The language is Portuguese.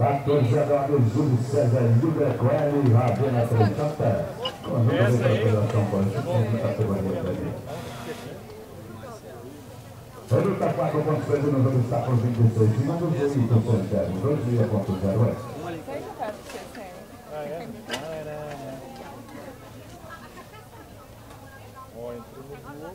Patrociada do Júlio César Libracoelho e Rabena Prechata. Conjunto de representação conjunta da categoria também. Luta 4.6 no jogo está com 26 segundos e 8.0, 2.08. Olha, entrou no